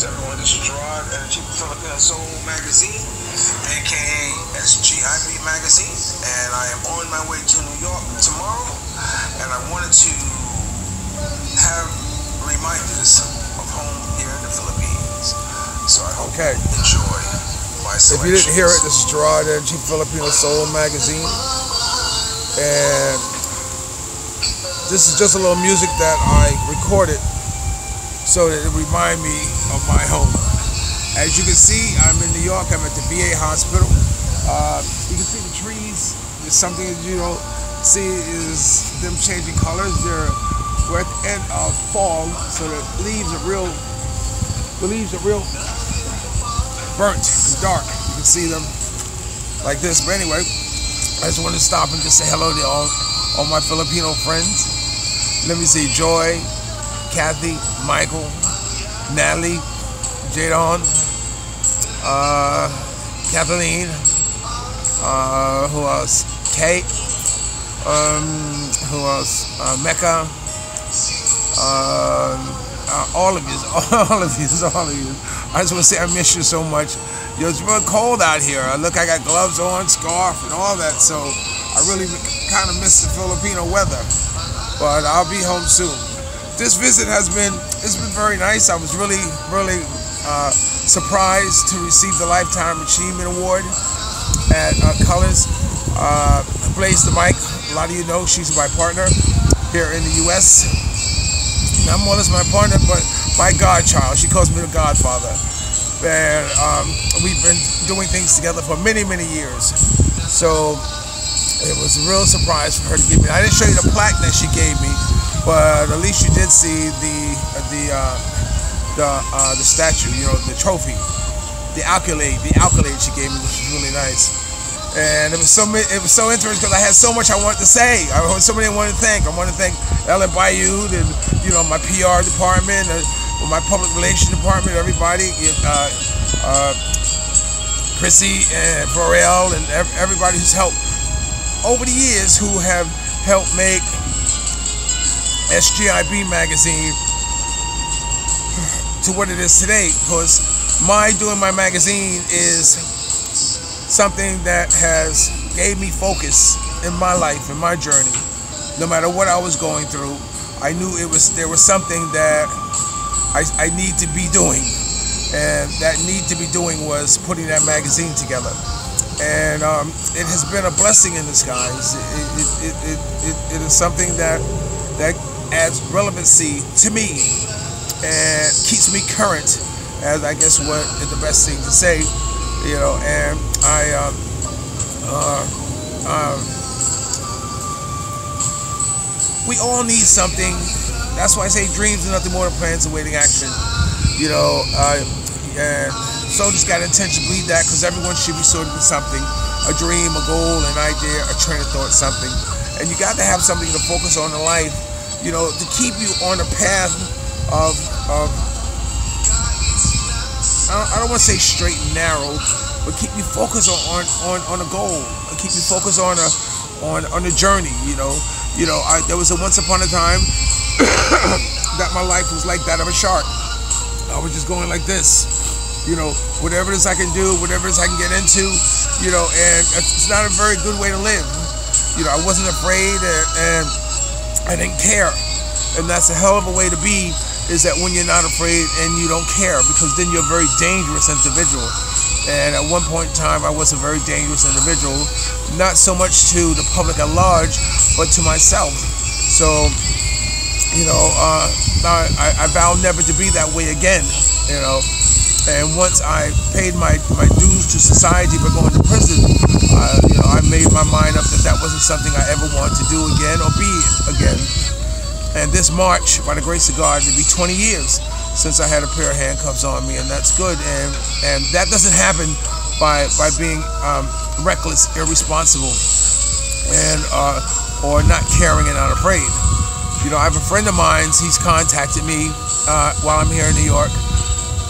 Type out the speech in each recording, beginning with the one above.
Greetings, everyone. This is Gerard, editor of Filipino Soul Magazine, aka SGIB Magazine, and I am on my way to New York tomorrow. And I wanted to have reminders of home here in the Philippines. So I hope Okay. you enjoy my If you didn't hear it, this is Gerard and Chief Filipino Soul Magazine. And this is just a little music that I recorded so that it remind me of my home. As you can see, I'm in New York. I'm at the VA hospital. Uh, you can see the trees. Something that you don't see is them changing colors. They're we're at the end of fall, so the leaves are real. The leaves are real burnt and dark. You can see them like this. But anyway, I just wanted to stop and just say hello to all, all my Filipino friends. Let me see, Joy, Kathy, Michael, Natalie, Jadon, uh, Kathleen, uh, who else? Kate, um, who else? Uh, Mecca, um, uh, all of you, all of you, all of you. I just want to say I miss you so much. Yo, it's real cold out here. I look, I got gloves on, scarf, and all that. So I really kind of miss the Filipino weather. But I'll be home soon. This visit has been, it's been very nice. I was really, really uh, surprised to receive the Lifetime Achievement Award at uh, Colors. Uh, Blaze the mic. A lot of you know she's my partner here in the U.S. Not more or my partner, but my godchild. She calls me the Godfather. And um, we've been doing things together for many, many years. So it was a real surprise for her to give me. I didn't show you the plaque that she gave me, but at least you did see the the uh, the uh, the statue. You know, the trophy, the accolade, the accolade she gave me, which was really nice. And it was so it was so interesting because I had so much I wanted to say. I had so many I wanted to thank. I want to thank Ellen Bayou and you know my PR department, uh, my public relations department, everybody, uh, uh, Chrissy and Pharrell and everybody who's helped over the years who have helped make SGIB magazine to what it is today. Because my doing my magazine is something that has gave me focus in my life, in my journey. No matter what I was going through, I knew it was there was something that I, I need to be doing. And that need to be doing was putting that magazine together and um, it has been a blessing in disguise. It, it, it, it, it, is something that adds relevancy to me and keeps me current, as I guess what is the best thing to say, you know. And I, um, uh, um, we all need something. That's why I say dreams are nothing more than plans awaiting action. You know, uh, and soldiers got intention to believe that because everyone should be sort of something a dream, a goal, an idea, a train of thought, something. And you got to have something to focus on in life, you know, to keep you on the path of, of I don't, don't want to say straight and narrow, but keep you focused on, on, on, on a goal, keep you focused on a on on a journey. You know, you know. I, there was a once upon a time that my life was like that of a shark. I was just going like this, you know, whatever it is I can do, whatever it is I can get into, you know, and it's not a very good way to live. You know, I wasn't afraid and, and I didn't care. And that's a hell of a way to be is that when you're not afraid and you don't care because then you're a very dangerous individual. And at one point in time, I was a very dangerous individual, not so much to the public at large, but to myself. So, you know, uh, I, I vow never to be that way again, you know. And once I paid my, my dues to society by going to prison, uh, I made my mind up that that wasn't something I ever wanted to do again or be again. And this March, by the grace of God, it'll be 20 years since I had a pair of handcuffs on me, and that's good. And and that doesn't happen by by being um, reckless, irresponsible, and uh, or not caring and not afraid. You know, I have a friend of mine. He's contacted me uh, while I'm here in New York,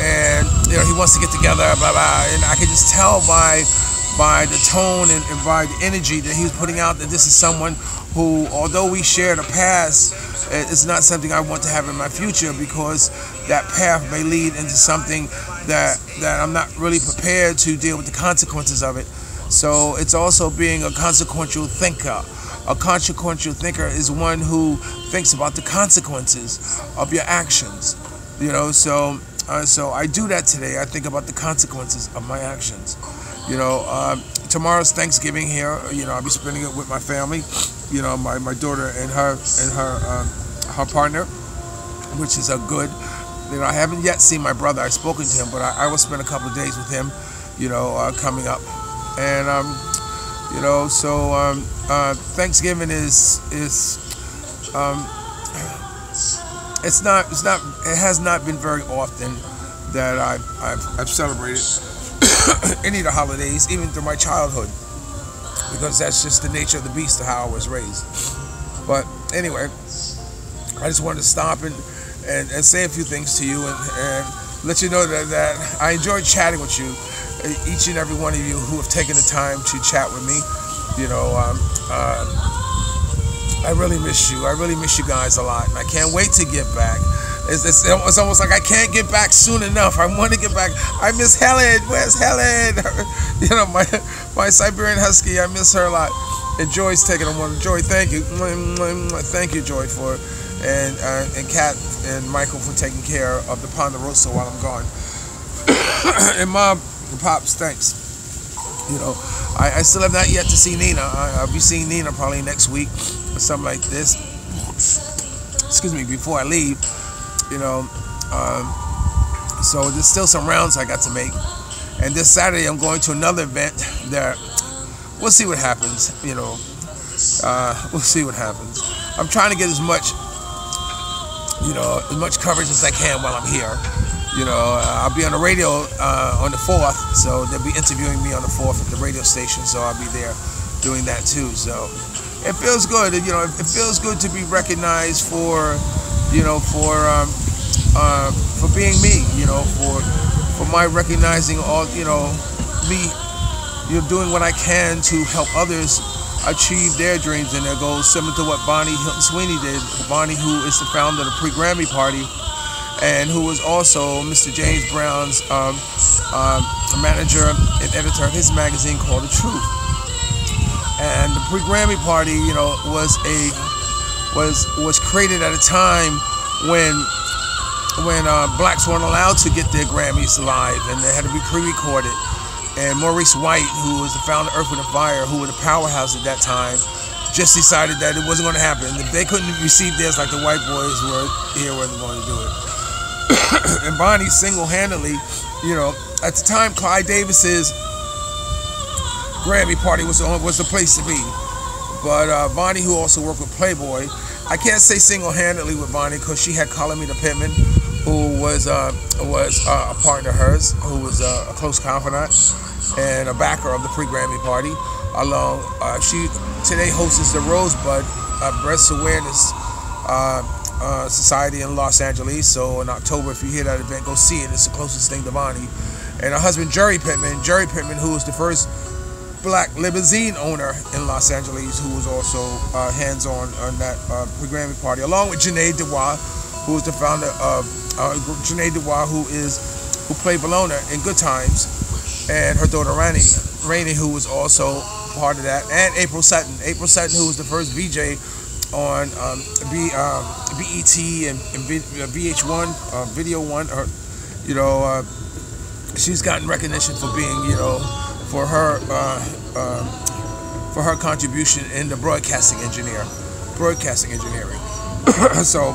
and you know he wants to get together, blah blah. And I can just tell by by the tone and, and by the energy that he was putting out that this is someone who, although we shared a past, it's not something I want to have in my future because that path may lead into something that that I'm not really prepared to deal with the consequences of it. So it's also being a consequential thinker. A consequential thinker is one who thinks about the consequences of your actions. You know, so uh, so I do that today. I think about the consequences of my actions. You know, uh, tomorrow's Thanksgiving here. You know, I'll be spending it with my family. You know, my, my daughter and her and her um, her partner, which is a good. You know, I haven't yet seen my brother. I've spoken to him, but I, I will spend a couple of days with him. You know, uh, coming up, and um, you know, so um, uh, Thanksgiving is is um, it's not it's not it has not been very often that I've I've, I've celebrated any of the holidays, even through my childhood, because that's just the nature of the beast of how I was raised. But anyway, I just wanted to stop and and, and say a few things to you and, and let you know that, that I enjoyed chatting with you, each and every one of you who have taken the time to chat with me. You know, um, uh, I really miss you. I really miss you guys a lot. And I can't wait to get back. It's, it's, it's almost like I can't get back soon enough. I want to get back. I miss Helen. Where's Helen? you know, my my Siberian Husky. I miss her a lot. And Joy's taking a one. Joy, thank you. Thank you, Joy, for and uh, and Kat and Michael for taking care of the Ponderosa while I'm gone. and Mom and Pops, thanks. You know, I, I still have not yet to see Nina. I, will be seeing Nina probably next week or something like this. Excuse me, before I leave, you know. Um, so there's still some rounds I got to make. And this Saturday I'm going to another event there. We'll see what happens, you know. Uh, we'll see what happens. I'm trying to get as much, you know, as much coverage as I can while I'm here. You know, uh, I'll be on the radio uh, on the 4th, so they'll be interviewing me on the 4th at the radio station, so I'll be there doing that too. So it feels good. You know, it feels good to be recognized for, you know, for um, uh, for being me. You know, for for my recognizing all, you know, me, you know, doing what I can to help others achieve their dreams and their goals, similar to what Bonnie Hilton Sweeney did. Bonnie, who is the founder of the Pre-Grammy Party, and who was also Mr. James Brown's um, uh, manager and editor of his magazine called The Truth and the pre-Grammy party, you know, was a was was created at a time when when uh, blacks weren't allowed to get their Grammys live, and they had to be pre-recorded. And Maurice White, who was the founder of Earth, Wind, and Fire, who were the powerhouse at that time, just decided that it wasn't going to happen. They couldn't receive theirs like the white boys were, here wasn't going to do it. and Bonnie single-handedly, you know, at the time, Clive Davis's Grammy party was the, was the place to be. But uh, Bonnie, who also worked with Playboy, I can't say single-handedly with Bonnie because she had Colamita Pittman, who was uh, was uh, a partner of hers, who was uh, a close confidant and a backer of the pre-Grammy party. Along, uh, she today hosts the Rosebud uh, Breast Awareness Society in Los Angeles. So in October, if you hear that event, go see it. It's the closest thing to Bonnie. And her husband, Jerry Pittman, Jerry Pittman, who was the first black limousine owner in Los Angeles who was also uh, hands-on on that uh, pre-Grammy party, along with Ja'Net DuBois, who is the founder of uh, Ja'Net DuBois, who is who played Willona in Good Times, and her daughter Rani, Rainey, who was also part of that, and April Sutton, April Sutton, who was the first VJ on um, B, um, BET and, and VH1, uh, Video One, or you know, uh, she's gotten recognition for being, you know for her uh, uh, for her contribution in the broadcasting engineer, broadcasting engineering. so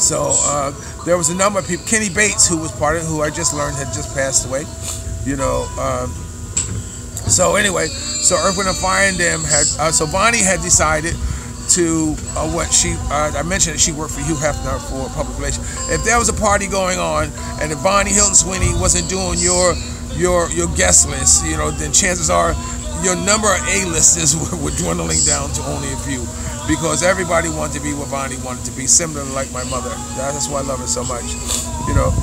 so uh, there was a number of people. Kenny Bates, who was part of, who I just learned had just passed away. You know. Um, so anyway, so Earth, Wind, and Fire and them had. Uh, so Bonnie had decided to uh, what she uh, I mentioned that she worked for Hugh Hefner for public relations. If there was a party going on and if Bonnie Hilton Sweeney wasn't doing your your your guest list, you know, then chances are your number of A-listers were, dwindling down to only a few because everybody wanted to be what Bonnie wanted to be, similar like my mother. That's why I love her so much, you know.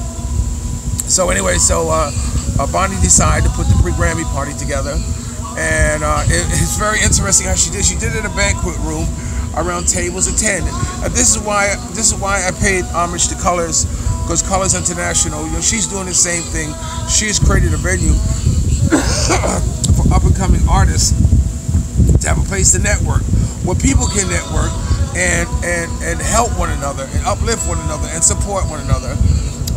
So anyway, so uh, uh, Bonnie decided to put the pre-Grammy party together, and uh, it, it's very interesting how she did. She did it in a banquet room around tables of ten. this is why this is why I paid homage to Colors because Colors International, you know, she's doing the same thing. She's created a venue for up and coming artists to have a place to network, where people can network and and and help one another and uplift one another and support one another.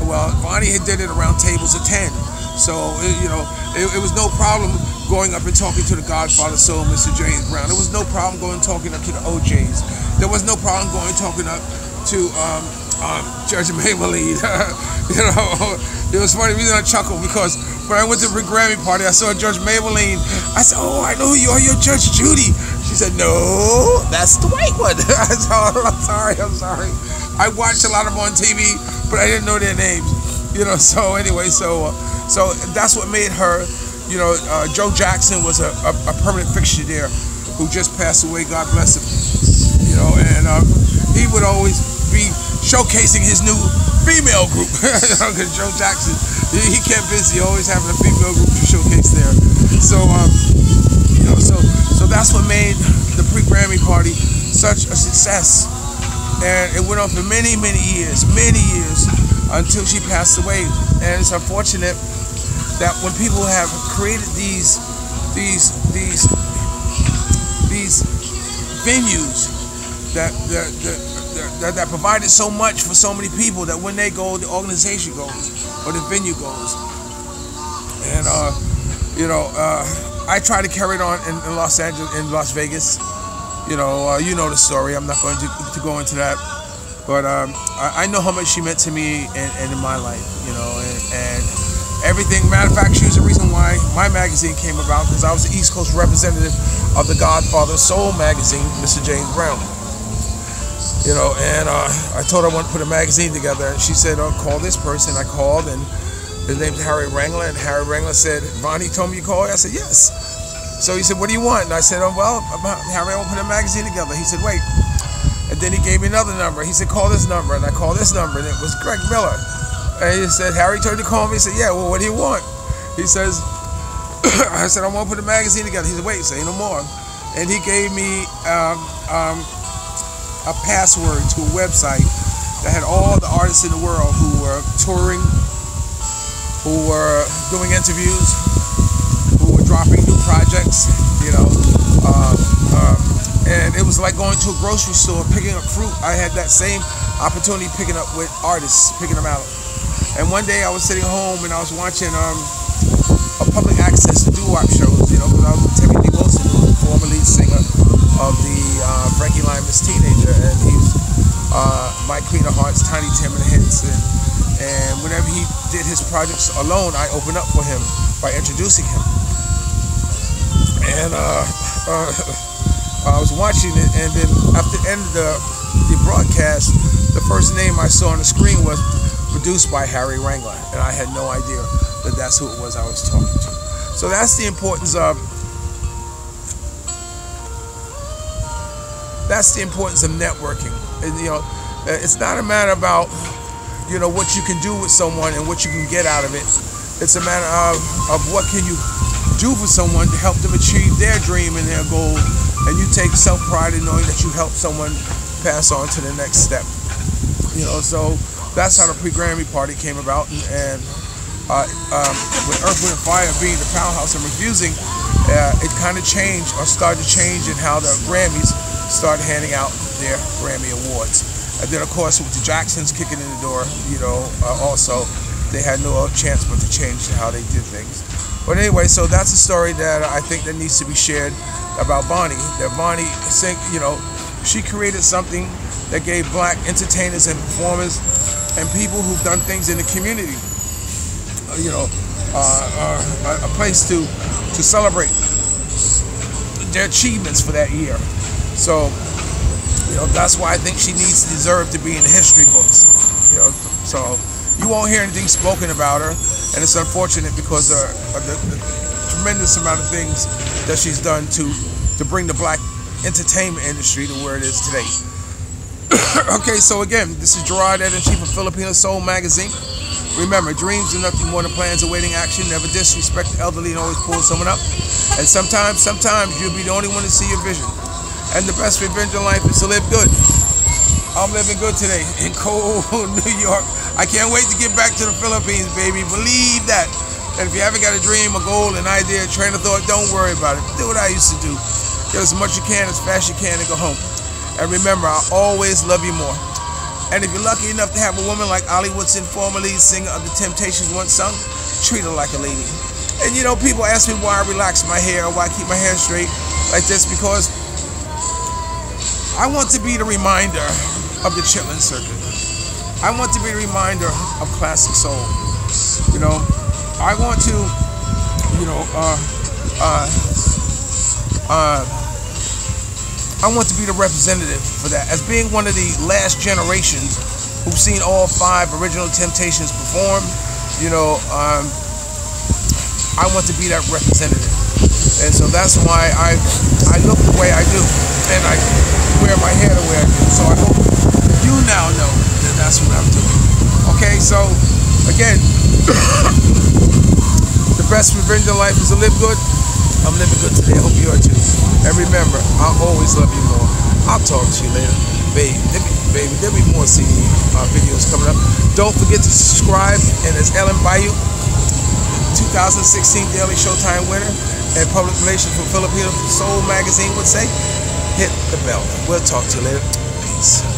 Well, Bonnie had did it around tables of ten, so you know it, it was no problem going up and talking to the Godfather Soul, Mr. James Brown. There was no problem going talking up to the O'Jays. There was no problem going talking up to um, um, Judge Mablean. you know, it was funny. The reason I chuckle because when I went to the Grammy party, I saw Judge Mablean. I said, "Oh, I know who you are. You're Judge Judy." She said, "No, that's the white one." I said, oh, "I'm sorry. I'm sorry. I watched a lot of them on TV, but I didn't know their names." You know. So anyway, so uh, so that's what made her you know, uh, Joe Jackson was a, a, a, permanent fixture there who just passed away. God bless him. You know, and um, he would always be showcasing his new female group because Joe Jackson he kept busy, always having a female group to showcase there. So, um, you know, so so that's what made the pre-Grammy party such a success, and it went on for many, many years, many years until she passed away. And it's unfortunate that when people have created these these these these venues that that, that that, that provided so much for so many people that when they go, the organization goes or the venue goes. And uh, you know, uh, I try to carry it on in, in, Los Angeles, in Las Vegas. You know, uh, you know the story. I'm not going to, to go into that, but um, I, I, know how much she meant to me and, and in my life. You know, and, and everything. Matter of fact, she was the reason why my magazine came about because I was the East Coast representative of the Godfather Soul magazine, Mr. James Brown. You know, and uh, I told her I want to put a magazine together, and she said, "Oh, call this person." I called, and his name's Harry Wrangler, and Harry Wrangler said, "Bonnie told me you called." I said, "Yes." So he said, "What do you want?" And I said, "Oh, well, Harry, I want to put a magazine together." He said, "Wait." And then he gave me another number. He said, "Call this number," and I called this number, and it was Greg Miller. And he said, Harry turned to call me. He said, Yeah, well, what do you want? He says, I said, I want to put a magazine together. He said, Wait, say no more. And he gave me um, um, a password to a website that had all the artists in the world who were touring, who were doing interviews, who were dropping new projects, you know. Uh, uh, and it was like going to a grocery store picking up fruit. I had that same opportunity picking up with artists, picking them out. And one day I was sitting home and I was watching um, a public access doo-wop shows, you know, because I was And whenever he did his projects alone, I opened up for him by introducing him. And uh, uh I was watching it, and then after the end of the, the broadcast, the first name I saw on the screen was produced by Harry Wrangler, and I had no idea that that's who it was I was talking to. So that's the importance of that's the importance of networking. And you know, it's not a matter about you know what you can do with someone and what you can get out of it. It's a matter of, of what can you do for someone to help them achieve their dream and their goal. And you take self pride in knowing that you help someone pass on to the next step. You know, so that's how the pre-Grammy party came about. And, and uh, um, with Earth, Wind, and Fire being the powerhouse and refusing, uh, it kind of changed or started to change in how the Grammys started handing out their Grammy awards. And then, of course, with the Jacksons kicking in the door, you know, uh, also they had no other chance but to change how they did things. But anyway, so that's a story that I think that needs to be shared about Bonnie. That Bonnie, you know, she created something that gave black entertainers and performers and people who've done things in the community. Uh, you know, uh, uh, a place to to celebrate their achievements for that year. So, you know, that's why I think she needs to deserve to be in history books. You know, so you won't hear anything spoken about her, and it's unfortunate because of the, the tremendous amount of things that she's done to to bring the black entertainment industry to where it is today. okay, so again, this is Gerard, editor-in-chief of Filipino Soul Magazine. Remember, dreams are nothing more than plans awaiting action. Never disrespect the elderly and always pull someone up. And sometimes, sometimes you'll be the only one to see your vision. And the best revenge in life is to live good. I'm living good today in cold New York. I can't wait to get back to the Philippines, baby. Believe that. And if you haven't got a dream, a goal, an idea, a train of thought, don't worry about it. Do what I used to do. Get as much as you can, as fast as you can, and go home. And remember, I always love you more. And if you're lucky enough to have a woman like Ollie Woodson, former lead singer of The Temptations, once sung, treat her like a lady. And you know, people ask me why I relax my hair, why I keep my hair straight like this, because I want to be the reminder of the Chitlin Circuit. I want to be a reminder of classic soul. You know, I want to, you know, uh, uh, uh, I want to be the representative for that. As being one of the last generations who've seen all five original Temptations perform, you know, um, I want to be that representative. And so that's why I I look the way I do. And I wear my hair the way I do. So I hope you now know that that's what I'm doing. Okay, so again, the best revenge in life is to live good. I'm living good today. I hope you are too. And remember, I'll always love you more. I'll talk to you later. Baby, baby, there'll be more CD uh, videos coming up. Don't forget to subscribe. And as Ellen Bayou, 2016 Daily Showtime winner and public relations for Filipino Soul Magazine would say, hit the bell. We'll talk to you later. Peace.